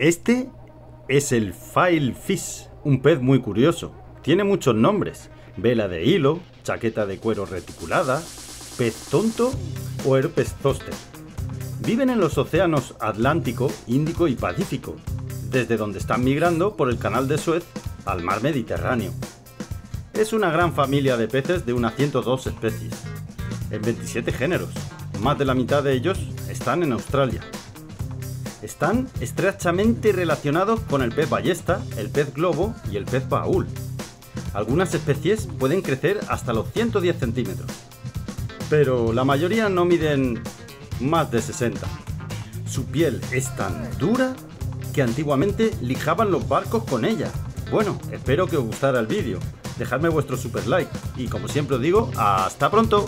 Este es el fish, un pez muy curioso. Tiene muchos nombres. Vela de hilo, chaqueta de cuero reticulada, pez tonto o herpes zoster. Viven en los océanos Atlántico, Índico y Pacífico, desde donde están migrando por el canal de Suez al mar Mediterráneo. Es una gran familia de peces de unas 102 especies, en 27 géneros. Más de la mitad de ellos están en Australia. Están estrechamente relacionados con el pez ballesta, el pez globo y el pez baúl. Algunas especies pueden crecer hasta los 110 centímetros, pero la mayoría no miden más de 60. Su piel es tan dura que antiguamente lijaban los barcos con ella. Bueno, espero que os gustara el vídeo. Dejadme vuestro super like y como siempre os digo, hasta pronto.